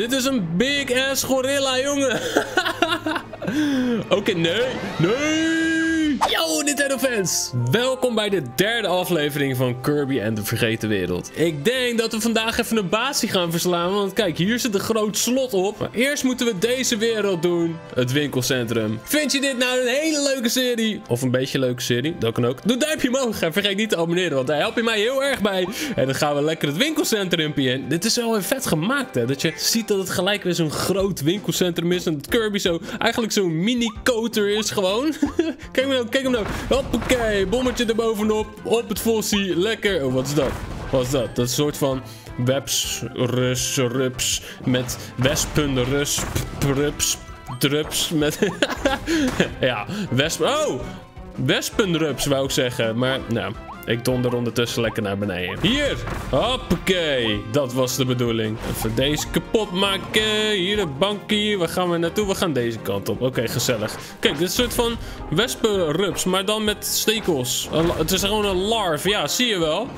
Dit is een big ass gorilla, jongen. Oké, nee. Nee. Yo, Nintendo fans! Welkom bij de derde aflevering van Kirby en de Vergeten Wereld. Ik denk dat we vandaag even een basie gaan verslaan, want kijk, hier zit een groot slot op. Maar eerst moeten we deze wereld doen, het winkelcentrum. Vind je dit nou een hele leuke serie? Of een beetje een leuke serie? Dat kan ook. Doe duimpje omhoog en vergeet niet te abonneren, want daar help je mij heel erg bij. En dan gaan we lekker het winkelcentrum in. Dit is wel vet gemaakt, hè? Dat je ziet dat het gelijk weer zo'n groot winkelcentrum is en dat Kirby zo eigenlijk zo'n mini-coater is gewoon. kijk maar nou, kijk hem nou. Hoppakee, bommetje erbovenop. Op het fossie. Lekker. Oh, wat is dat? Wat is dat? Dat is een soort van webs, rus, rups. Met wespen, rus, rups, drups. Met... ja, wespen. Oh! Wespenrups wou ik zeggen. Maar, nou... Ik donder ondertussen lekker naar beneden. Hier! Hoppakee! Dat was de bedoeling. Even deze kapot maken. Hier het bankje. Waar gaan we naartoe? We gaan deze kant op. Oké, gezellig. Kijk, dit is een soort van wespenrups. Maar dan met stekels. Het is gewoon een larve. Ja, zie je wel.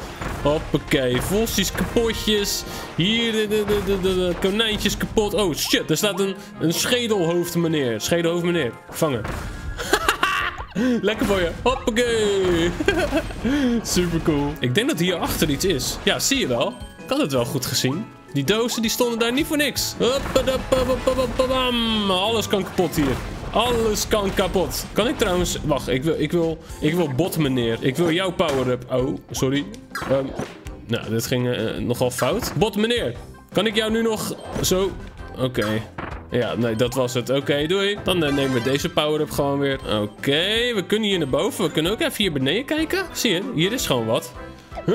Hoppakee. Volsties kapotjes. Hier de, de, de, de, konijntjes kapot. Oh, shit. Er staat een, een schedelhoofd meneer. Schedelhoofd meneer. Vangen. Lekker voor je. Hoppakee. Super cool. Ik denk dat hier achter iets is. Ja, zie je wel. Ik had het wel goed gezien. Die dozen die stonden daar niet voor niks. Alles kan kapot hier. Alles kan kapot. Kan ik trouwens... Wacht, ik wil, ik wil, ik wil bot meneer. Ik wil jouw power-up. Oh, sorry. Um, nou, dit ging uh, nogal fout. Bot meneer. Kan ik jou nu nog zo... Oké. Ja, nee, dat was het. Oké, doei. Dan uh, nemen we deze power-up gewoon weer. Oké, we kunnen hier naar boven. We kunnen ook even hier beneden kijken. Zie je, hier is gewoon wat. Uh,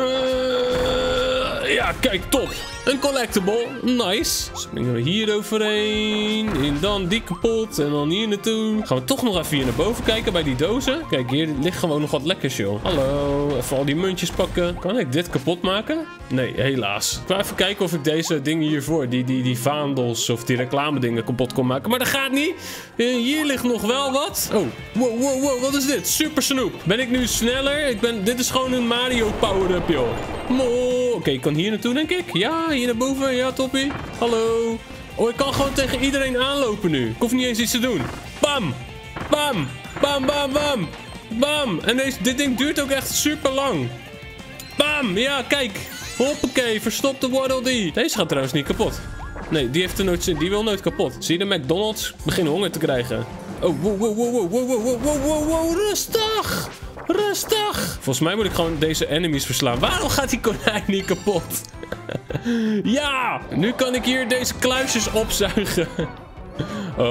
ja, kijk, top. Een collectible. Nice. Springen we hier overheen. En dan die kapot. En dan hier naartoe. Gaan we toch nog even hier naar boven kijken bij die dozen. Kijk, hier ligt gewoon nog wat lekkers, joh. Hallo. Even al die muntjes pakken. Kan ik dit kapot maken? Nee, helaas. Ik ga even kijken of ik deze dingen hiervoor, die, die, die vaandels of die reclame dingen kapot kon maken. Maar dat gaat niet. Eh, hier ligt nog wel wat. Oh, wow, wow, wow. Wat is dit? Super Snoop. Ben ik nu sneller? Ik ben, dit is gewoon een Mario power-up, joh. Oké, ik kan hier naartoe, denk ik. Ja, hier naar boven. Ja, toppie. Hallo. Oh, ik kan gewoon tegen iedereen aanlopen nu. Ik hoef niet eens iets te doen. Bam. Bam. Bam, bam, bam. Bam. En deze, dit ding duurt ook echt super lang. Bam. Ja, kijk. Hoppakee, verstop de Waddle Dee. Deze gaat trouwens niet kapot. Nee, die, heeft er nooit die wil nooit kapot. Zie je de McDonald's beginnen honger te krijgen. Oh, wow, wow, wow, wow, wow, wow, wow, rustig. Rustig. Volgens mij moet ik gewoon deze enemies verslaan. Waarom gaat die konijn niet kapot? ja, nu kan ik hier deze kluisjes opzuigen. Uh,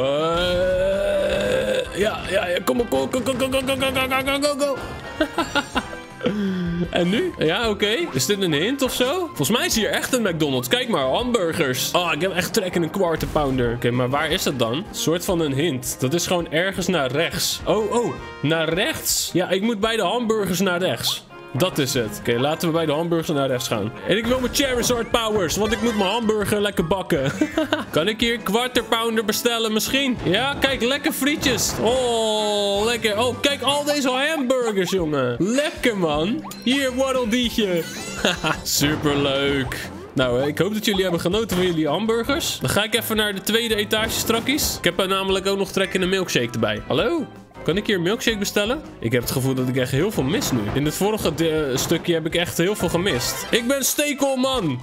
ja, ja, ja, kom op, kom, kom, kom, kom, kom, kom, kom, kom, kom. En nu? Ja, oké. Is dit een hint of zo? Volgens mij is hier echt een McDonald's. Kijk maar, hamburgers. Oh, ik heb echt trek in een quarter pounder. Oké, maar waar is het dan? Een soort van een hint. Dat is gewoon ergens naar rechts. Oh, oh. Naar rechts? Ja, ik moet bij de hamburgers naar rechts. Dat is het. Oké, laten we bij de hamburger naar rechts gaan. En ik wil mijn Charizard powers, want ik moet mijn hamburger lekker bakken. kan ik hier quarter pounder bestellen misschien? Ja, kijk, lekker frietjes. Oh, lekker. Oh, kijk al deze hamburgers, jongen. Lekker, man. Hier, Waddle Dietje. Super leuk. Nou, ik hoop dat jullie hebben genoten van jullie hamburgers. Dan ga ik even naar de tweede etage strakjes. Ik heb er namelijk ook nog trek in een milkshake erbij. Hallo? Kan ik hier milkshake bestellen? Ik heb het gevoel dat ik echt heel veel mis nu. In het vorige stukje heb ik echt heel veel gemist. Ik ben stekelman.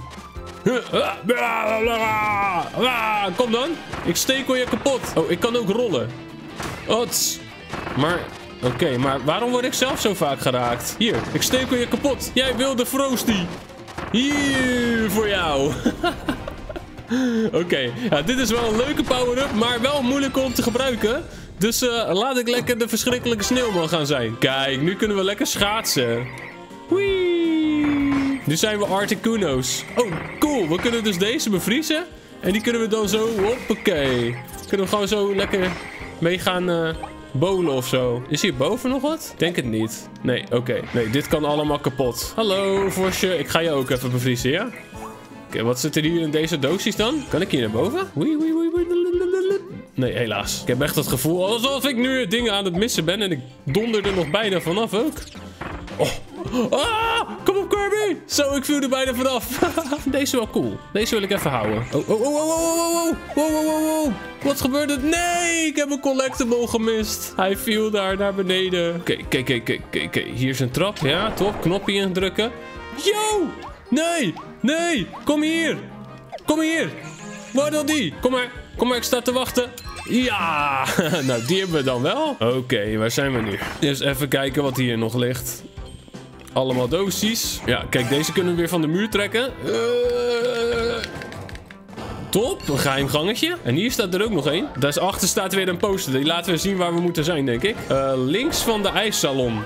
Kom dan. Ik stekel je kapot. Oh, ik kan ook rollen. Ots. Maar... Oké, maar waarom word ik zelf zo vaak geraakt? Hier, ik stekel je kapot. Jij wilde Frosty. Hier voor jou. Oké, ja, dit is wel een leuke power-up, maar wel moeilijk om te gebruiken. Dus uh, laat ik lekker de verschrikkelijke sneeuwman gaan zijn. Kijk, nu kunnen we lekker schaatsen. Wee! Nu zijn we Articuno's. Oh, cool. We kunnen dus deze bevriezen. En die kunnen we dan zo... Hoppakee. Kunnen we gewoon zo lekker mee gaan... Uh, bolen of zo. Is hier boven nog wat? Denk het niet. Nee, oké. Nee, dit kan allemaal kapot. Hallo, Vosje. Ik ga je ook even bevriezen, ja? Oké, wat zit er hier in deze doosjes dan? Kan ik hier naar boven? Wee, wee. Nee, helaas. Ik heb echt het gevoel alsof ik nu dingen aan het missen ben. En ik donder er nog bijna vanaf ook. Oh, Ah, kom op Kirby. Zo, ik viel er bijna vanaf. Deze wel cool. Deze wil ik even houden. Oh, oh, oh, oh, oh, oh, oh, oh, oh, oh. Wat gebeurt er? Nee, ik heb een collectible gemist. Hij viel daar naar beneden. Oké, kijk, kijk, kijk, kijk. Hier is een trap. Ja, top. Knopje indrukken. Yo! Nee, nee. Kom hier. Kom hier. Waar dan die? Kom maar. Kom maar, ik sta te wachten. Ja, nou die hebben we dan wel. Oké, waar zijn we nu? Eerst even kijken wat hier nog ligt. Allemaal doosjes. Ja, kijk, deze kunnen we weer van de muur trekken. Uh, top, een geheim gangetje. En hier staat er ook nog één. Daarachter staat weer een poster. Die laten we zien waar we moeten zijn, denk ik. Uh, links van de ijssalon.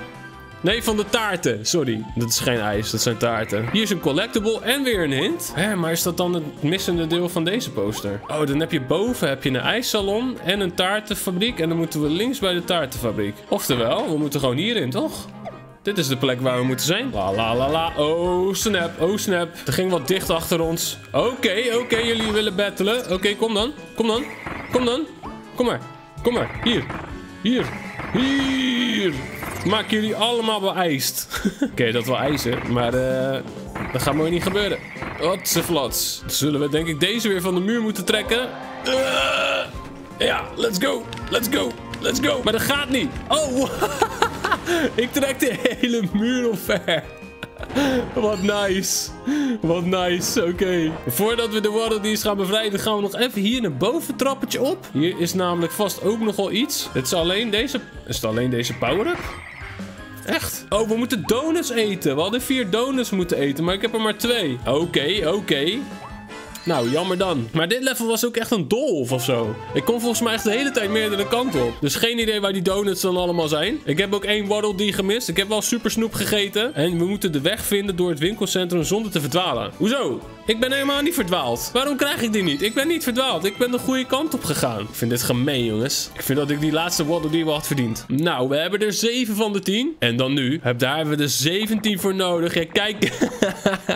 Nee, van de taarten. Sorry. Dat is geen ijs, dat zijn taarten. Hier is een collectible en weer een hint. Hé, maar is dat dan het missende deel van deze poster? Oh, dan heb je boven heb je een ijssalon en een taartenfabriek. En dan moeten we links bij de taartenfabriek. Oftewel, we moeten gewoon hierin, toch? Dit is de plek waar we moeten zijn. La la la la. Oh snap, oh snap. Er ging wat dicht achter ons. Oké, oké, jullie willen battelen. Oké, kom dan. Kom dan. Kom dan. Kom maar. Kom maar. Hier. Hier. Hier. Maak jullie allemaal beijst. Oké, dat wel ijzer, maar uh, dat gaat mooi niet gebeuren. Wat ze flats. Zullen we denk ik deze weer van de muur moeten trekken? Uh, ja, let's go. Let's go. Let's go. Maar dat gaat niet. Oh, ik trek de hele muur omver. Wat nice. Wat nice. Oké. Voordat we de Waddle gaan bevrijden, gaan we nog even hier een boventrappetje op. Hier is namelijk vast ook nogal iets. Het is alleen deze... Is het alleen deze power-up? Echt? Oh, we moeten donuts eten. We hadden vier donuts moeten eten, maar ik heb er maar twee. Oké, oké. Nou, jammer dan. Maar dit level was ook echt een dolf of zo. Ik kom volgens mij echt de hele tijd meerdere kanten op. Dus geen idee waar die donuts dan allemaal zijn. Ik heb ook één Waddle Dee gemist. Ik heb wel super snoep gegeten. En we moeten de weg vinden door het winkelcentrum zonder te verdwalen. Hoezo? Ik ben helemaal niet verdwaald. Waarom krijg ik die niet? Ik ben niet verdwaald. Ik ben de goede kant op gegaan. Ik vind dit gemeen, jongens. Ik vind dat ik die laatste Waddle Dee wel had verdiend. Nou, we hebben er 7 van de 10. En dan nu. Heb, daar hebben we er 17 voor nodig. Ja, kijk.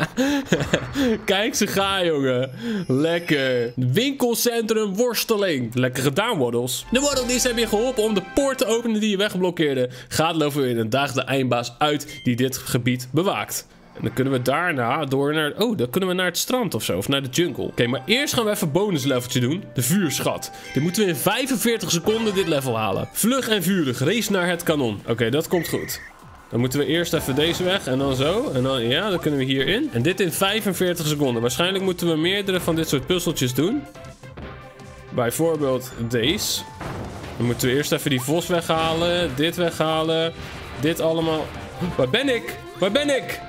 kijk ze gaan, jongen. Lekker. Winkelcentrum worsteling. Lekker gedaan, Waddles. De Waddles hebben je geholpen om de poort te openen die je wegblokkeerde. Gaat lopen in en daag de eindbaas uit die dit gebied bewaakt. En dan kunnen we daarna door naar... Oh, dan kunnen we naar het strand of zo. Of naar de jungle. Oké, maar eerst gaan we even een bonusleveltje doen. De vuurschat. Dit moeten we in 45 seconden dit level halen. Vlug en vurig. Race naar het kanon. Oké, dat komt goed. Dan moeten we eerst even deze weg en dan zo. En dan, ja, dan kunnen we hierin. En dit in 45 seconden. Waarschijnlijk moeten we meerdere van dit soort puzzeltjes doen. Bijvoorbeeld deze. Dan moeten we eerst even die vos weghalen. Dit weghalen. Dit allemaal. Waar ben ik? Waar ben ik?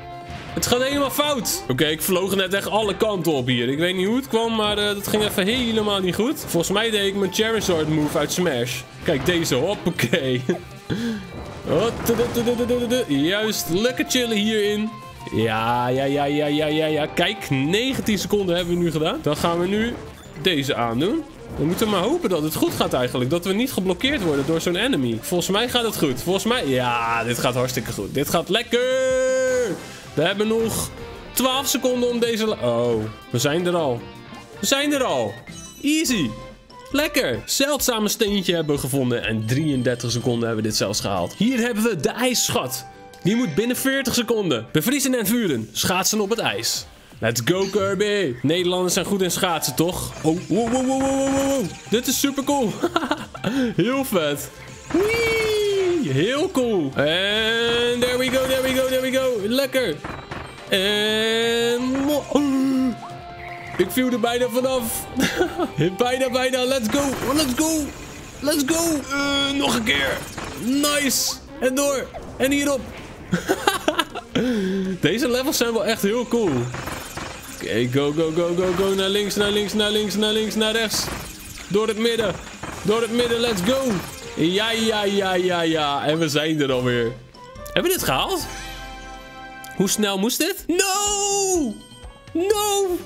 Het gaat helemaal fout. Oké, ik vloog net echt alle kanten op hier. Ik weet niet hoe het kwam, maar uh, dat ging even helemaal niet goed. Volgens mij deed ik mijn Charizard move uit Smash. Kijk, deze. Hoppakee. Juist, lekker chillen hierin. Ja, ja, ja, ja, ja, ja, ja. Kijk, 19 seconden hebben we nu gedaan. Dan gaan we nu deze aandoen. We moeten maar hopen dat het goed gaat eigenlijk. Dat we niet geblokkeerd worden door zo'n enemy. Volgens mij gaat het goed. Volgens mij... Ja, dit gaat hartstikke goed. Dit gaat lekker. We hebben nog 12 seconden om deze... Oh, we zijn er al. We zijn er al. Easy. Lekker! Zeldzame steentje hebben we gevonden en 33 seconden hebben we dit zelfs gehaald. Hier hebben we de ijsschat. Die moet binnen 40 seconden. Bevriezen en vuren. Schaatsen op het ijs. Let's go Kirby! Nederlanders zijn goed in schaatsen, toch? Oh, wow, wow, wow, wow, wow. Dit is super cool. Heel vet. Wee! Heel cool. En there we go, there we go, there we go. Lekker. En... Ik viel er bijna vanaf. bijna, bijna. Let's go. Let's go. Let's go. Uh, nog een keer. Nice. En door. En hierop. Deze levels zijn wel echt heel cool. Oké, okay, go, go, go, go, go. Naar links, naar links, naar links, naar links, naar rechts. Door het midden. Door het midden, let's go. Ja, ja, ja, ja, ja. En we zijn er alweer. Hebben we dit gehaald? Hoe snel moest dit? No! No!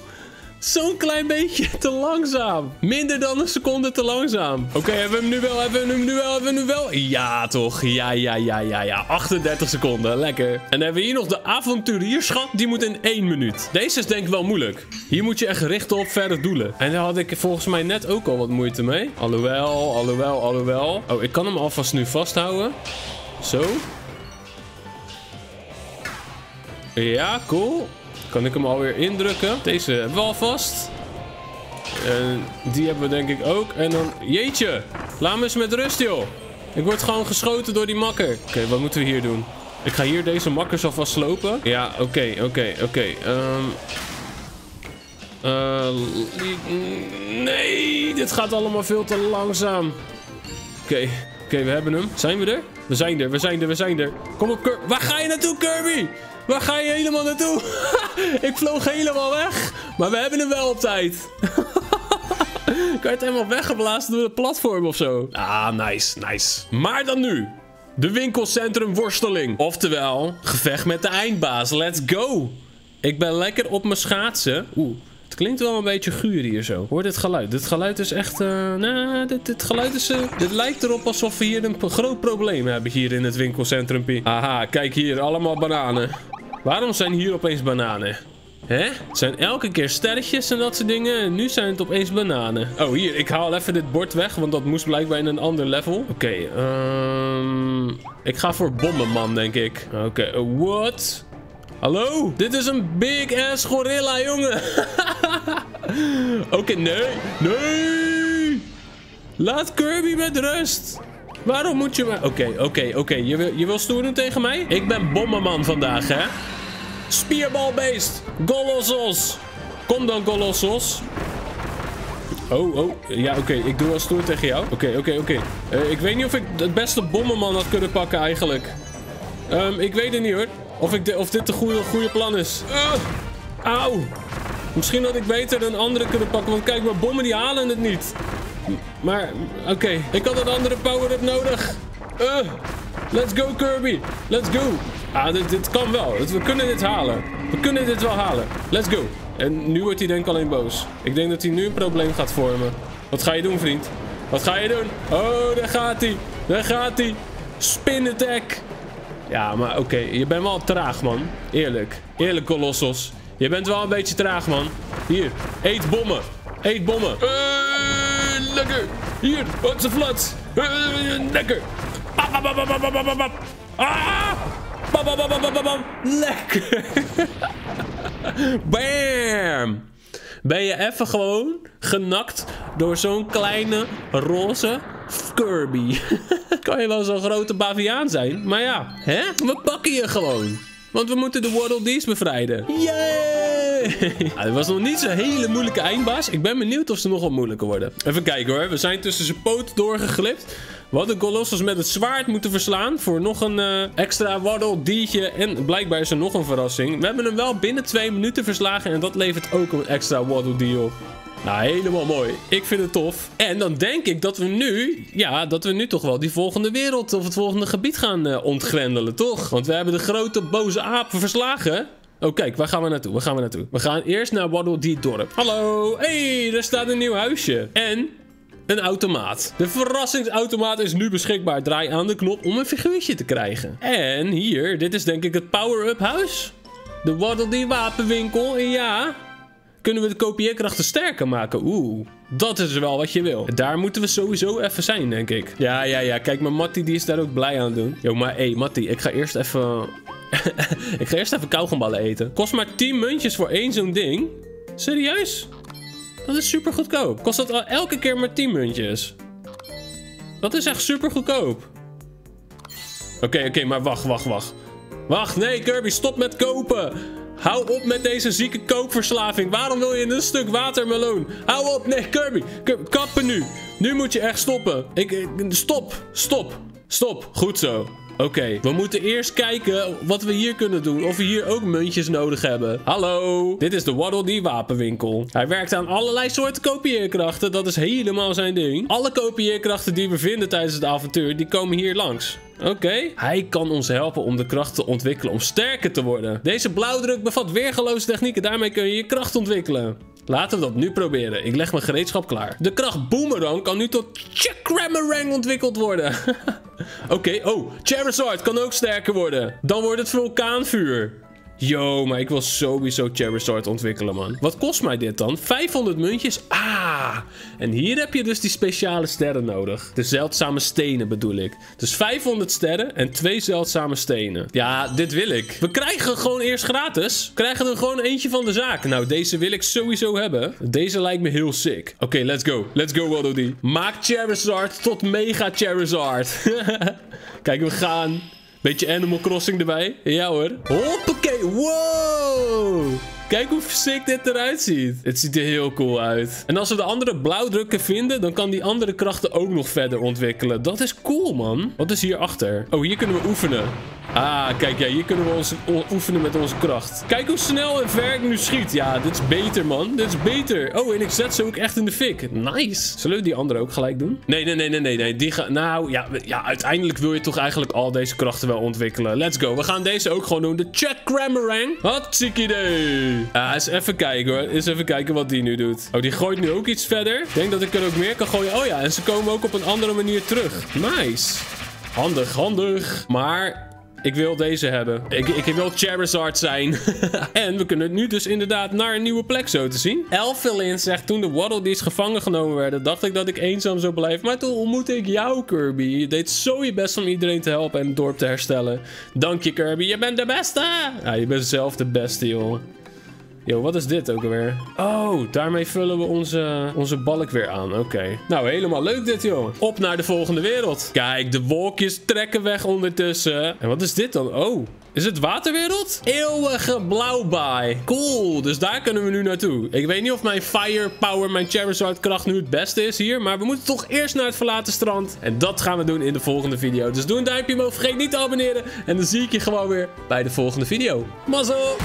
Zo'n klein beetje te langzaam. Minder dan een seconde te langzaam. Oké, hebben we hem nu wel? Hebben we hem nu wel? Hebben we hem nu wel? Ja, toch? Ja, ja, ja, ja, ja. 38 seconden. Lekker. En dan hebben we hier nog de avonturierschat. Die moet in 1 minuut. Deze is denk ik wel moeilijk. Hier moet je echt richten op verre doelen. En daar had ik volgens mij net ook al wat moeite mee. Alhoewel, alhoewel, alhoewel. Oh, ik kan hem alvast nu vasthouden. Zo. Ja, cool. Kan ik hem alweer indrukken? Deze hebben we alvast. En die hebben we denk ik ook. En dan... Jeetje! Laat me eens met rust, joh. Ik word gewoon geschoten door die makker. Oké, wat moeten we hier doen? Ik ga hier deze makkers alvast slopen. Ja, oké, oké, oké. Ehm... Eh, nee, dit gaat allemaal veel te langzaam. Oké, oké, we hebben hem. Zijn we er? We zijn er, we zijn er, we zijn er. Kom op, Kirby. Waar ga je naartoe, Kirby? Waar ga je helemaal naartoe? ik vloog helemaal weg. Maar we hebben hem wel op tijd. je het helemaal weggeblazen door de platform of zo? Ah, nice, nice. Maar dan nu. De winkelcentrum worsteling. Oftewel, gevecht met de eindbaas. Let's go. Ik ben lekker op mijn schaatsen. Oeh. Het klinkt wel een beetje guur hier zo. Hoor dit geluid. Dit geluid is echt... Uh, nou, dit, geluid is... Uh, dit lijkt erop alsof we hier een groot probleem hebben hier in het winkelcentrum. Aha, kijk hier. Allemaal bananen. Waarom zijn hier opeens bananen? Hè? Het zijn elke keer sterretjes en dat soort dingen. En nu zijn het opeens bananen. Oh, hier. Ik haal even dit bord weg. Want dat moest blijkbaar in een ander level. Oké. Okay, um, ik ga voor bommenman, denk ik. Oké. Okay, uh, what? Hallo? Dit is een big ass gorilla, jongen. Oké, okay, nee. Nee. Laat Kirby met rust. Waarom moet je me... Oké, oké, oké. Je, wil, je wil stoer doen tegen mij? Ik ben bommenman vandaag, hè? Spierbalbeest. Golossos. Kom dan, Golossos. Oh, oh. Ja, oké. Ik doe wel stoer tegen jou. Oké, oké, oké. Uh, ik weet niet of ik het beste bommenman had kunnen pakken, eigenlijk. Um, ik weet het niet, hoor. Of, ik of dit een goede, goede plan is. Uh, auw. Misschien had ik beter een andere kunnen pakken. Want kijk, mijn bommen die halen het niet. Maar, oké. Ik had een andere power-up nodig. Uh, let's go, Kirby. Let's go. Ah, dit, dit kan wel. We kunnen dit halen. We kunnen dit wel halen. Let's go. En nu wordt hij denk ik alleen boos. Ik denk dat hij nu een probleem gaat vormen. Wat ga je doen, vriend? Wat ga je doen? Oh, daar gaat hij. Daar gaat hij. Spin attack. Ja, maar oké. Je bent wel traag, man. Eerlijk. Eerlijk, Colossus. Je bent wel een beetje traag, man. Hier. Eet bommen. Eet bommen. Uh, lekker. Hier. Wat een flat. Uh, lekker. Bam. Lekker. Bam. Ben je even gewoon genakt door zo'n kleine roze Kirby. kan je wel zo'n grote baviaan zijn. Maar ja, hè? We pakken je gewoon. Want we moeten de Waddle Dees bevrijden. Yay! Ja, dit was nog niet zo'n hele moeilijke eindbaas. Ik ben benieuwd of ze nog wat moeilijker worden. Even kijken hoor. We zijn tussen zijn poot doorgeglipt. We hadden Colossus met het zwaard moeten verslaan. Voor nog een uh, extra Waddle Deetje. En blijkbaar is er nog een verrassing. We hebben hem wel binnen twee minuten verslagen. En dat levert ook een extra Waddle op. Nou, helemaal mooi. Ik vind het tof. En dan denk ik dat we nu, ja, dat we nu toch wel die volgende wereld of het volgende gebied gaan uh, ontgrendelen, toch? Want we hebben de grote boze apen verslagen. Oh, kijk, waar gaan we naartoe? Waar gaan we naartoe? We gaan eerst naar Waddle Dee dorp. Hallo, hey, er staat een nieuw huisje. En een automaat. De verrassingsautomaat is nu beschikbaar. Draai aan de knop om een figuurtje te krijgen. En hier, dit is denk ik het power-up huis. De Waddle Dee wapenwinkel. En ja, kunnen we de kopieerkrachten sterker maken? Oeh, dat is wel wat je wil. Daar moeten we sowieso even zijn, denk ik. Ja, ja, ja. Kijk, maar Matty die is daar ook blij aan doen. Yo, maar hé, hey, Matty, ik ga eerst even... ik ga eerst even kauwgomballen eten. Kost maar 10 muntjes voor één zo'n ding. Serieus? Dat is super goedkoop. Kost dat elke keer maar 10 muntjes. Dat is echt super goedkoop. Oké, oké, maar wacht, wacht, wacht. Wacht, nee Kirby, stop met kopen. Hou op met deze zieke koopverslaving. Waarom wil je een stuk watermeloen? Hou op. Nee, Kirby. kappen nu. Nu moet je echt stoppen. Ik, stop. Stop. Stop. Goed zo. Oké, we moeten eerst kijken wat we hier kunnen doen. Of we hier ook muntjes nodig hebben. Hallo, dit is de Waddle Dee wapenwinkel. Hij werkt aan allerlei soorten kopieerkrachten. Dat is helemaal zijn ding. Alle kopieerkrachten die we vinden tijdens het avontuur, die komen hier langs. Oké. Hij kan ons helpen om de kracht te ontwikkelen om sterker te worden. Deze blauwdruk bevat weergeloze technieken. Daarmee kun je je kracht ontwikkelen. Laten we dat nu proberen. Ik leg mijn gereedschap klaar. De kracht Boomerang kan nu tot Chakramarang ontwikkeld worden. Oké, oh, Charizard kan ook sterker worden. Dan wordt het vulkaanvuur. Yo, maar ik wil sowieso Charizard ontwikkelen, man. Wat kost mij dit dan? 500 muntjes? Ah, en hier heb je dus die speciale sterren nodig. De zeldzame stenen bedoel ik. Dus 500 sterren en twee zeldzame stenen. Ja, dit wil ik. We krijgen gewoon eerst gratis. We krijgen er gewoon eentje van de zaak. Nou, deze wil ik sowieso hebben. Deze lijkt me heel sick. Oké, let's go. Let's go, Waddle Maak Charizard tot Mega Charizard. Kijk, we gaan. Beetje Animal Crossing erbij. Ja hoor. Hoppakee. Wow. Kijk hoe sick dit eruit ziet. Het ziet er heel cool uit. En als we de andere blauwdrukken vinden, dan kan die andere krachten ook nog verder ontwikkelen. Dat is cool, man. Wat is hierachter? Oh, hier kunnen we oefenen. Ah, kijk, ja, hier kunnen we ons oefenen met onze kracht. Kijk hoe snel en ver ik nu schiet. Ja, dit is beter, man. Dit is beter. Oh, en ik zet ze ook echt in de fik. Nice. Zullen we die andere ook gelijk doen? Nee, nee, nee, nee, nee. nee. Die gaan... Nou, ja, ja, uiteindelijk wil je toch eigenlijk al deze krachten wel ontwikkelen. Let's go. We gaan deze ook gewoon doen. De Check Crammerang. Hartstikke idee. Eens even kijken hoor. Eens even kijken wat die nu doet. Oh, die gooit nu ook iets verder. Ik denk dat ik er ook meer kan gooien. Oh ja, en ze komen ook op een andere manier terug. Nice. Handig, handig. Maar ik wil deze hebben. Ik, ik wil Charizard zijn. en we kunnen nu dus inderdaad naar een nieuwe plek zo te zien. Elfilin zegt toen de Waddle Dees gevangen genomen werden, dacht ik dat ik eenzaam zou blijven. Maar toen ontmoette ik jou, Kirby. Je deed zo je best om iedereen te helpen en het dorp te herstellen. Dank je, Kirby. Je bent de beste. Ja, je bent zelf de beste, joh. Yo, wat is dit ook alweer? Oh, daarmee vullen we onze, onze balk weer aan. Oké. Nou, helemaal leuk dit, joh. Op naar de volgende wereld. Kijk, de wolkjes trekken weg ondertussen. En wat is dit dan? Oh, is het waterwereld? Eeuwige blauwbaai. Cool, dus daar kunnen we nu naartoe. Ik weet niet of mijn firepower, mijn Charizard kracht nu het beste is hier. Maar we moeten toch eerst naar het verlaten strand. En dat gaan we doen in de volgende video. Dus doe een duimpje omhoog. Vergeet niet te abonneren. En dan zie ik je gewoon weer bij de volgende video. Mazzel!